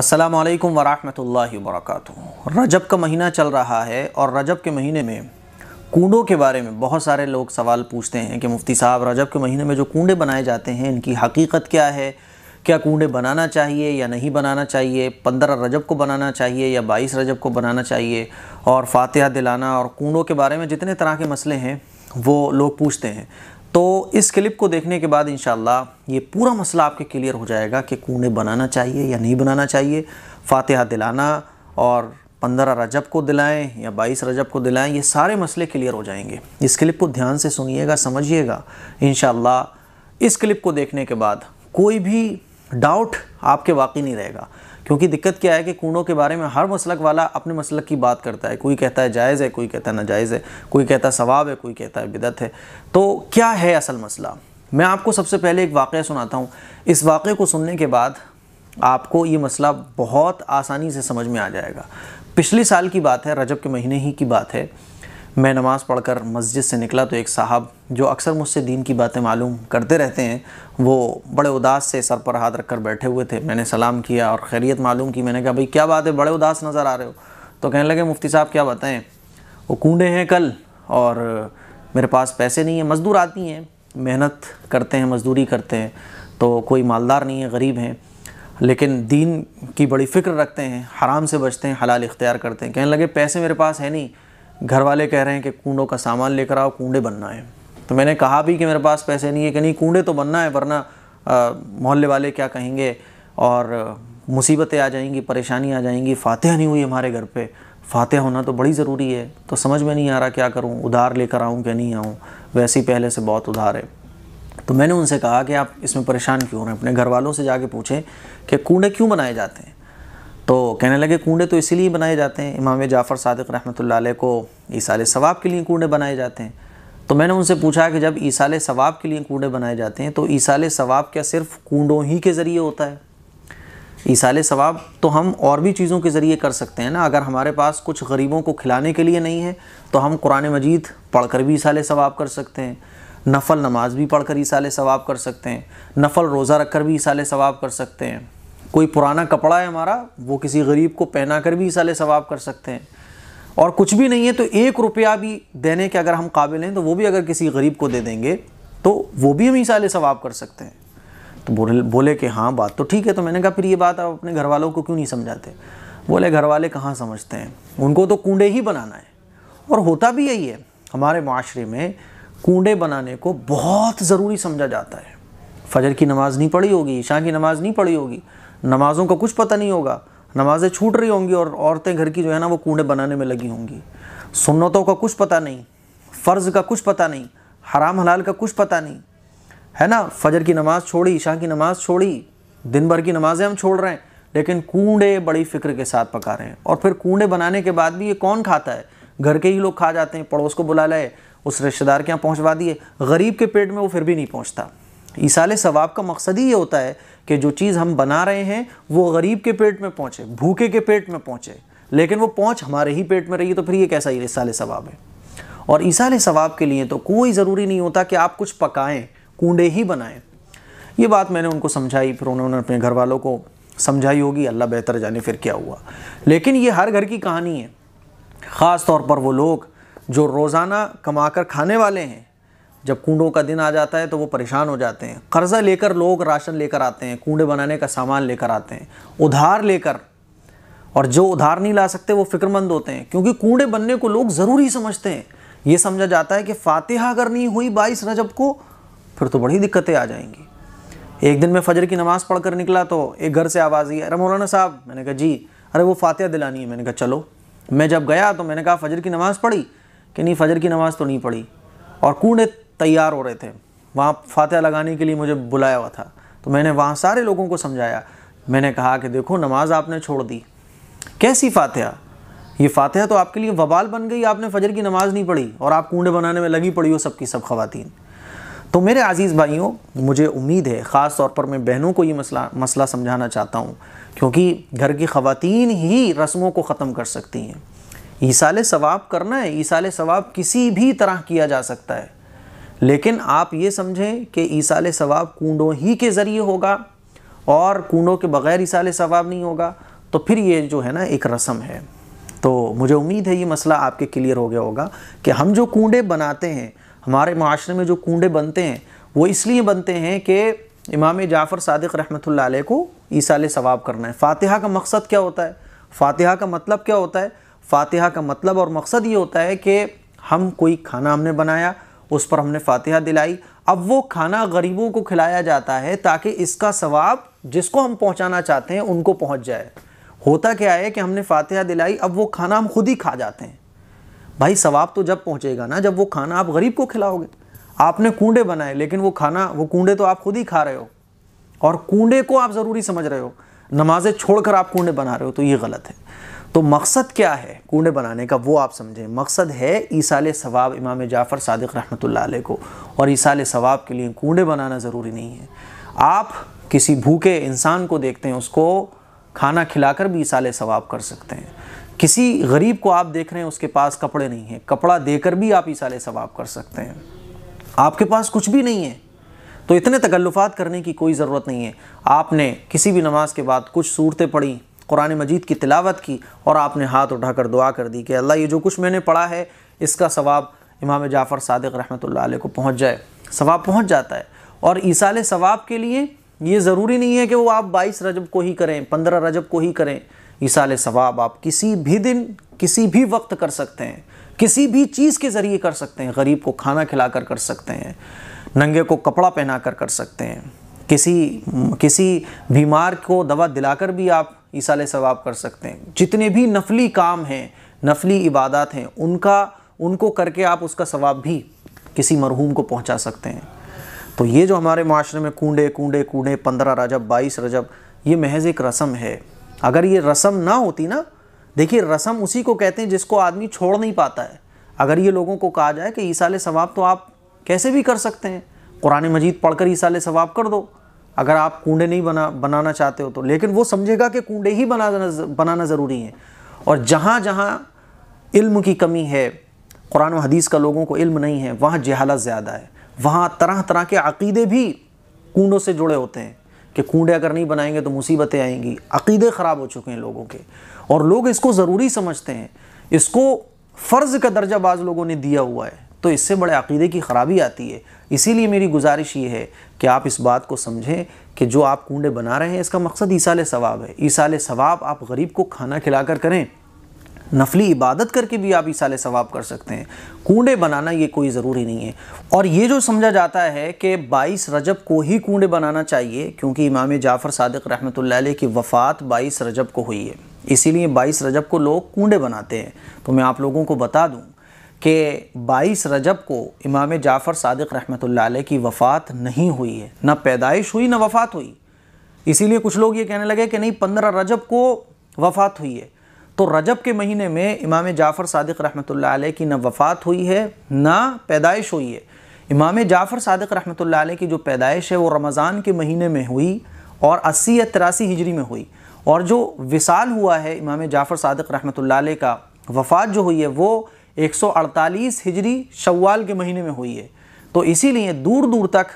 अस्सलाम वालेकुम वरहमतुल्लाहि रजब का महीना चल रहा है और रजब के महीने में कूडों के बारे में बहुत सारे लोग सवाल पूछते हैं कि मुफ्ती साहब, रजब के महीने में जो कूडे बनाए जाते हैं, इनकी हकीकत क्या है? क्या कूडे बनाना चाहिए या नहीं बनाना चाहिए? पंद्रह रजब को बनाना चाहिए या बाईस रजब को बनाना चाहिए? और फातिहा दिलाना और कूडों के बारे में जितने तरह के मसले हैं, वो लोग पूछते हैं। तो इस क्लिप को देखने के बाद इन ये पूरा मसला आपके क्लियर हो जाएगा कि कूने बनाना चाहिए या नहीं बनाना चाहिए। फातिहा दिलाना और पंद्रह रजब को दिलाएँ या बाईस रजब को दिलाएँ, ये सारे मसले क्लियर हो जाएँगे। इस क्लिप को ध्यान से सुनिएगा, समझिएगा। इन इस क्लिप को देखने के बाद कोई भी डाउट आपके वाकई नहीं रहेगा। क्योंकि दिक्कत क्या है कि कूड़ों के बारे में हर मसलक वाला अपने मसलक की बात करता है। कोई कहता है जायज़ है, कोई कहता है नाजायज़ है, कोई कहता है सवाब है, कोई कहता है बिदत है। तो क्या है असल मसला? मैं आपको सबसे पहले एक वाक़ सुनाता हूँ। इस वाक़े को सुनने के बाद आपको ये मसला बहुत आसानी से समझ में आ जाएगा। पिछले साल की बात है, रजब के महीने ही की बात है। मैं नमाज़ पढ़कर मस्जिद से निकला तो एक साहब जो अक्सर मुझसे दीन की बातें मालूम करते रहते हैं, वो बड़े उदास से सर पर हाथ रखकर बैठे हुए थे। मैंने सलाम किया और खैरियत मालूम की। मैंने कहा, भाई, क्या बात है? बड़े उदास नज़र आ रहे हो। तो कहने लगे, मुफ्ती साहब, क्या बताएँ? वो कूडे हैं कल और मेरे पास पैसे नहीं हैं। मज़दूर आती हैं। मेहनत करते हैं, मज़दूरी करते हैं। तो कोई मालदार नहीं है, गरीब हैं। लेकिन दीन की बड़ी फ़िक्र रखते हैं, हराम से बचते हैं, हलाल इख्तियार करते हैं। कहने लगे, पैसे मेरे पास है नहीं। घर वाले कह रहे हैं कि कूडों का सामान लेकर आओ, कूडे बनना है। तो मैंने कहा भी कि मेरे पास पैसे नहीं है कि नहीं, कूडे तो बनना है, वरना मोहल्ले वाले क्या कहेंगे? और मुसीबतें आ जाएँगी परेशानी आ जाएँगी, फातह नहीं हुई हमारे घर पे। फातह होना तो बड़ी ज़रूरी है। तो समझ में नहीं आ रहा क्या करूँ, उधार लेकर आऊँ क्या नहीं आऊँ? वैसे ही पहले से बहुत उधार है। तो मैंने उनसे कहा कि आप इसमें परेशान क्यों हो रहे हैं? अपने घर वालों से जाके पूछें कि कूड़े क्यों बनाए जाते हैं? तो कहने लगे कूड़े तो इसीलिए बनाए जाते हैं। इमाम जाफ़र सदक रहमत को ईसाल सवाब के लिए कूड़े बनाए जाते हैं। तो मैंने उनसे पूछा कि जब ईसाल सवाब के लिए कूड़े बनाए जाते हैं तो ईसाल सवाब क्या सिर्फ़ कूडों ही के ज़रिए होता है? ईसाल सवाब तो हम और भी चीज़ों के ज़रिए कर सकते हैं ना। अगर हमारे पास कुछ गरीबों को खिलाने के लिए नहीं है तो हम कुरान मजीद पढ़कर भी ईसाल सवाब कर सकते हैं। नफल नमाज़ भी पढ़कर ईसाल सवाब कर सकते हैं। नफल रोज़ा रख कर भी ईसाल सवाब कर सकते हैं। कोई पुराना कपड़ा है हमारा, वो किसी गरीब को पहना कर भी साले सवाब कर सकते हैं। और कुछ भी नहीं है तो एक रुपया भी देने के अगर हम काबिल हैं तो वो भी अगर किसी गरीब को दे देंगे तो वो भी हम ईसाले सवाब कर सकते हैं। तो बोले बोले कि हाँ बात तो ठीक है तो मैंने कहा, फिर ये बात आप अपने घर वालों को क्यों नहीं समझाते? बोले घर वाले कहाँ समझते हैं? उनको तो कूडे ही बनाना है। और होता भी यही है, हमारे माशरे में कूडे बनाने को बहुत ज़रूरी समझा जाता है। फजर की नमाज़ नहीं पढ़ी होगी, ईशा की नमाज़ नहीं पढ़ी होगी नमाज़ों का कुछ पता नहीं होगा। नमाज़ें छूट रही होंगी और औरतें घर की जो है ना वो कूड़े बनाने में लगी होंगी। सुन्नतों का कुछ पता नहीं, फ़र्ज़ का कुछ पता नहीं, हराम हलाल का कुछ पता नहीं। है ना? फजर की नमाज़ छोड़ी, ईशा की नमाज़ छोड़ी, दिन भर की नमाज़ें हम छोड़ रहे हैं, लेकिन कूड़े बड़ी फ़िक्र के साथ पका रहे हैं। और फिर कूड़े बनाने के बाद भी ये कौन खाता है? घर के ही लोग खा जाते हैं, पड़ोस को बुला लाए, उस रिश्तेदार के यहाँ पहुँचवा दिए। गरीब के पेट में वो फिर भी नहीं पहुँचता। ईसाल सवाब का मकसद ही ये होता है कि जो चीज़ हम बना रहे हैं, वो गरीब के पेट में पहुँचे, भूखे के पेट में पहुँचे। लेकिन वो पहुँच हमारे ही पेट में रही तो फिर ये कैसा ईसाल सवाब है? और ईसाल सवाब के लिए तो कोई ज़रूरी नहीं होता कि आप कुछ पकाएँ, कूडे ही बनाएँ। ये बात मैंने उनको समझाई, फिर उन्होंने अपने घर वालों को समझाई होगी, अल्लाह बेहतर जाने फिर क्या हुआ। लेकिन ये हर घर की कहानी है। ख़ास तौर पर वो लोग जो रोज़ाना कमाकर खाने वाले हैं जब कूडों का दिन आ जाता है तो वो परेशान हो जाते हैं। कर्ज़ा लेकर लोग राशन लेकर आते हैं, कूडे बनाने का सामान लेकर आते हैं, उधार लेकर। और जो उधार नहीं ला सकते, वो फिक्रमंद होते हैं, क्योंकि कूडे बनने को लोग ज़रूरी समझते हैं। ये समझा जाता है कि फ़ातिहा अगर नहीं हुई बाईस रजब को, फिर तो बड़ी दिक्कतें आ जाएँगी। एक दिन मैं फजर की नमाज़ पढ़ कर निकला तो एक घर से आवाज़ आई, अरे मौलाना साहब, मैंने कहा, जी। अरे वो फ़ातिहा दिलानी है। मैंने कहा, चलो। मैं जब गया तो मैंने कहा, फ़जर की नमाज़ पढ़ी? कि नहीं, फ़जर की नमाज़ तो नहीं पढ़ी। और कूड़े तैयार हो रहे थे। वहाँ फातह लगाने के लिए मुझे बुलाया हुआ था। तो मैंने वहाँ सारे लोगों को समझाया। मैंने कहा कि देखो, नमाज़ आपने छोड़ दी। कैसी फातह? ये फातह तो आपके लिए वबाल बन गई, आपने फजर की नमाज़ नहीं पढ़ी और आप कूड़े बनाने में लगी पड़ी हो सबकी सब खवतिन। तो मेरे अज़ीज़ भाइयों, मुझे उम्मीद है, ख़ास तौर पर मैं बहनों को ये मसला मसला समझाना चाहता हूँ, क्योंकि घर की ख़वातीन ही रस्मों को ख़त्म कर सकती हैं। ईसाल सवाब करना है, ईसाल सवाब किसी भी तरह किया जा सकता है। लेकिन आप ये समझें कि ईसाल सवाब कूडों ही के ज़रिए होगा और कूडों के बग़ैर ईसाल सवाब नहीं होगा तो फिर ये जो है ना एक रस्म है। तो मुझे उम्मीद है ये मसला आपके क्लियर हो गया होगा कि हम जो कूडे बनाते हैं, हमारे माशरे में जो कूडे बनते हैं, वो इसलिए बनते हैं कि इमाम जाफ़र सदक रहमत को ईसाल सवाब करना है। फ़ातिहा का मकसद क्या होता है? फ़ातिहा का मतलब क्या होता है? फ़ातिहा का मतलब और मकसद ये होता है कि हम कोई खाना हमने बनाया उस पर हमने फ़ातिहा दिलाई। अब वो खाना गरीबों को खिलाया जाता है ताकि इसका सवाब जिसको हम पहुंचाना चाहते हैं, उनको पहुँच जाए। होता क्या है कि हमने फ़ातिहा दिलाई, अब वो खाना हम खुद ही खा जाते हैं। भाई, सवाब तो जब पहुंचेगा ना, जब वो खाना आप गरीब को खिलाओगे। आपने कूडे बनाए, लेकिन वो खाना, वो कूडे तो आप खुद ही खा रहे हो। और कूडे को आप ज़रूरी समझ रहे हो। नमाजें छोड़कर आप कूडे बना रहे हो तो ये गलत है। तो मकसद क्या है कूडे बनाने का? वो आप समझें। मकसद है ईसाल सवाब, इमाम जाफ़र सदक रहमत को, और ईसाल सवाब के लिए कूडे बनाना ज़रूरी नहीं है। आप किसी भूखे इंसान को देखते हैं, उसको खाना खिलाकर भी ईसाल सवाब कर सकते हैं। किसी गरीब को आप देख रहे हैं, उसके पास कपड़े नहीं हैं। कपड़ा देकर भी आप ईसाल सवाब कर सकते हैं। आपके पास कुछ भी नहीं है। तो इतने तकल्लुफ़ात करने की कोई ज़रूरत नहीं है। आपने किसी भी नमाज़ के बाद कुछ सूरतें पढ़ी कुरान मजीद की तिलावत की और आपने हाथ उठाकर दुआ कर दी कि अल्लाह ये जो कुछ मैंने पढ़ा है, इसका सवाब इमाम जाफ़र सदक रहमत को पहुँच जाए। सवाब पहुँच जाता है। और ईसाल सवाब के लिए ये ज़रूरी नहीं है कि वो आप बाईस रजब को ही करें, पंद्रह रजब को ही करें। ईसाल सवाब आप किसी भी दिन, किसी भी वक्त कर सकते हैं। किसी भी चीज़ के ज़रिए कर सकते हैं। गरीब को खाना खिलाकर कर सकते हैं। नंगे को कपड़ा पहना कर कर सकते हैं। किसी किसी बीमार को दवा दिलाकर भी आप ईसाल सवाब कर सकते हैं। जितने भी नफली काम हैं, नफली इबादत हैं, उनका, उनको करके आप उसका सवाब भी किसी मरहूम को पहुँचा सकते हैं। तो ये जो हमारे माशरे में कूडे कूडे कूडे, पंद्रह रजब, बाईस रजब, ये महज एक रस्म है। अगर ये रस्म ना होती ना, देखिए रस्म उसी को कहते हैं जिसको आदमी छोड़ नहीं पाता है। अगर ये लोगों को कहा जाए कि ईसाल सवाब तो आप कैसे भी कर सकते हैं। कुरान मजीद पढ़कर ईसाल सवाब कर दो। अगर आप कूडे नहीं बना, बनाना चाहते हो तो। लेकिन वो समझेगा कि कूडे ही बनाना बनाना ज़रूरी है। और जहाँ जहाँ इल्म की कमी है, कुरान हदीस का लोगों को इल्म नहीं है, वहाँ जहालत ज़्यादा है। वहाँ तरह तरह के अकीदे भी कूडों से जुड़े होते हैं कि कूडे अगर नहीं बनाएँगे तो मुसीबतें आएँगी। अकीदे ख़राब हो चुके हैं लोगों के। और लोग इसको ज़रूरी समझते हैं। इसको फ़र्ज़ का दर्जा बाज़ लोगों ने दिया हुआ है। तो इससे बड़े अकीदे की ख़राबी आती है। इसीलिए मेरी गुजारिश ये है कि आप इस बात को समझें कि जो आप कूडे बना रहे हैं, इसका मकसद ईसाल सवाब है। ईसाल सवाब आप गरीब को खाना खिलाकर करें, नफली इबादत करके भी आप ईसाल सवाब कर सकते हैं। कूडे बनाना ये कोई ज़रूरी नहीं है। और ये जो समझा जाता है कि 22 रजब को ही कूडे बनाना चाहिए, क्योंकि इमाम जाफ़र सदक रहमत की वफ़ात 22 रजब को हुई है। इसीलिए 22 रजब को लोग कूडे बनाते हैं। तो मैं आप लोगों को बता दूँ कि 22 रजब को इमाम जाफ़र सदक रहमत की वफ़ात नहीं हुई है। ना पैदाइश हुई, ना वफ़ात हुई। इसीलिए कुछ लोग ये कहने लगे कि नहीं, पंद्रह रजब को वफ़ात हुई है। तो रजब के महीने में इमाम जाफ़र सदक रहमत की न वफ़ात हुई है, ना पैदाइश हुई है। इमाम जाफ़र सदक रहमत की जो पैदाइश है, वो रमज़ान के महीने में हुई और अस्सी या तिरासी हिजरी में हुई। और जो विसाल हुआ है इमाम जाफ़र सदक रहमत का, वफ़ात जो हुई है, वो 148 हिजरी शव्वाल के महीने में हुई है। तो इसीलिए दूर दूर तक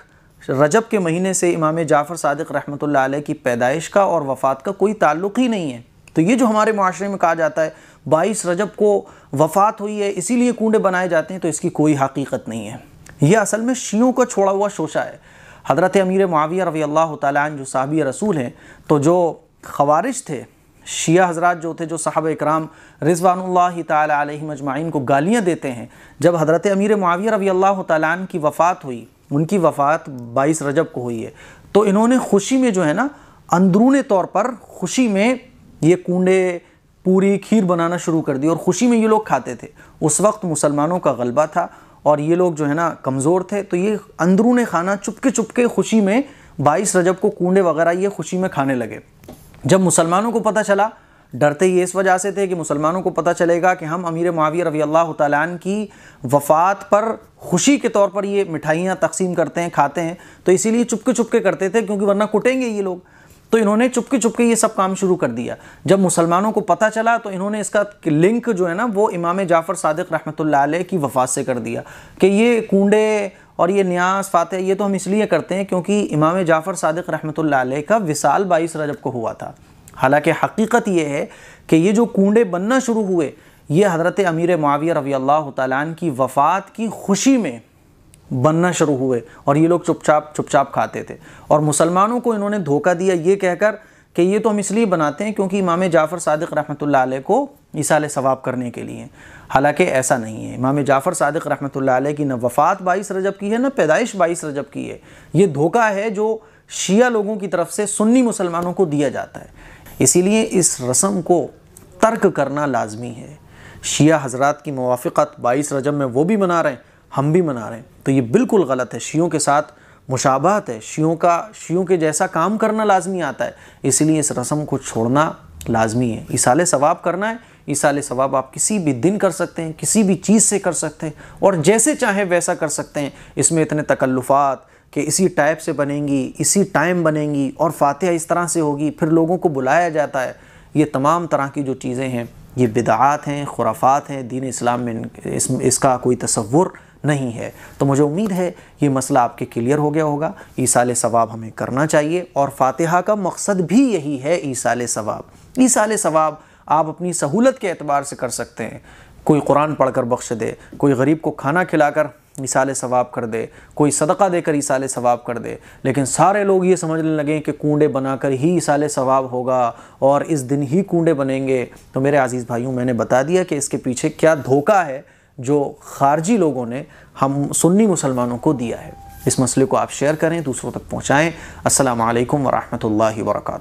रजब के महीने से इमाम जाफ़र सदक रहमत की पैदाइश का और वफ़ात का कोई ताल्लुक़ ही नहीं है। तो ये जो हमारे माशरे में कहा जाता है, बाईस रजब को वफ़ात हुई है, इसीलिए कूडे बनाए जाते हैं तो इसकी कोई हकीकत नहीं है। यह असल में शीयों का छोड़ा हुआ शोशा है। हज़रत अमीर माविया रवी अल्लाह जो साहबी रसूल हैं तो जो खवारिज थे शिया हजरात जो थे, जो साहब इकराम रिजवान तजमाइन को गालियाँ देते हैं, जब हज़रत अमीर माविया रवी अल्लाह तन की वफ़ात हुई, उनकी वफ़ात बाईस रजब को हुई है तो इन्होंने खुशी में जो है ना, अंदरून तौर पर खुशी में ये कूडे, पूरी खीर बनाना शुरू कर दी और ख़ुशी में ये लोग खाते थे। उस वक्त मुसलमानों का गलबा था और ये लोग जो है ना, कमज़ोर थे तो ये अंदरून खाना चुपके चुपके खुशी में बाईस रजब को कूडे वगैरह ये खुशी में खाने लगे। जब मुसलमानों को पता चला, डरते ही इस वजह से थे कि मुसलमानों को पता चलेगा कि हम अमीर माविया रवी अल्लाह तन की वफ़ात पर खुशी के तौर पर ये मिठाइयाँ तकसीम करते हैं, खाते हैं। तो इसीलिए चुपके चुपके करते थे, क्योंकि वरना कुटेंगे ये लोग। तो इन्होंने चुपके चुपके ये सब काम शुरू कर दिया। जब मुसलमानों को पता चला तो इन्होंने इसका लिंक जो है ना, वो इमाम जाफ़र सदक रहमत की वफात से कर दिया कि ये कूडे और ये न्यास, फातह, ये तो हम इसलिए करते हैं क्योंकि इमाम जाफ़र सदक रहमत का विसाल बाईस रजब को हुआ था। हालाँकि हकीकत ये है कि ये जो कूडे बनना शुरू हुए, ये हज़रत अमीर माविया रवी अल्लाह तन की वफ़ात की खुशी में बनना शुरू हुए और ये लोग चुपचाप चुपचाप खाते थे। और मुसलमानों को इन्होंने धोखा दिया ये कहकर कि ये तो हम इसलिए बनाते हैं क्योंकि इमाम जाफ़र सदक रहमत को इसाल सवाब करने के लिए। हालाँकि ऐसा नहीं है। इमाम जाफ़र सदक रहमत की न वफ़ात बाईस रजब की है, न पैदाइश बाईस रजब की है। ये धोखा है जो शिया लोगों की तरफ़ से सुन्नी मुसलमानों को दिया जाता है। इसीलिए इस रस्म को तर्क करना लाजमी है। शिया हजरात की मुवाफ़त बाईस रजब में वो भी मना रहे हैं, हम भी मना रहे हैं। तो ये बिल्कुल गलत है। शियों के साथ मुशाबहत है शियों का शियों के जैसा काम करना लाजमी आता है। इसलिए इस रस्म को छोड़ना लाजमी है। इसाल सवाब करना है इसाल सवाब आप किसी भी दिन कर सकते हैं किसी भी चीज़ से कर सकते हैं और जैसे चाहे वैसा कर सकते हैं। इसमें इतने तकल्लुफ़ात कि इसी टाइप से बनेंगी इसी टाइम बनेंगी और फातिहा इस तरह से होगी फिर लोगों को बुलाया जाता है। ये तमाम तरह की जो चीज़ें हैं ये बिदात हैं खुराफात हैं दीन इस्लाम में इस, इसका कोई तस्वुर नहीं है। तो मुझे उम्मीद है ये मसला आपके क्लियर हो गया होगा। ईसाल सवाब हमें करना चाहिए और फातिहा का मकसद भी यही है ईसाल सवाब। ईसाल सवाब आप अपनी सहूलत के अतबार से कर सकते हैं। कोई कुरान पढ़कर बख्श दे, कोई गरीब को खाना खिलाकर इसाल सवाब कर दे, कोई सदका देकर इसाल सवाब कर दे। लेकिन सारे लोग ये समझने लगे कि कूडे बनाकर ही इसाल सवाब होगा और इस दिन ही कूडे बनेंगे। तो मेरे अज़ीज़ भाइयों, मैंने बता दिया कि इसके पीछे क्या धोखा है। जो खारजी लोगों ने हम सुन्नी मुसलमानों को दिया है। इस मसले को आप शेयर करें, दूसरों तक पहुँचाएँ। असल वरहमल वर्का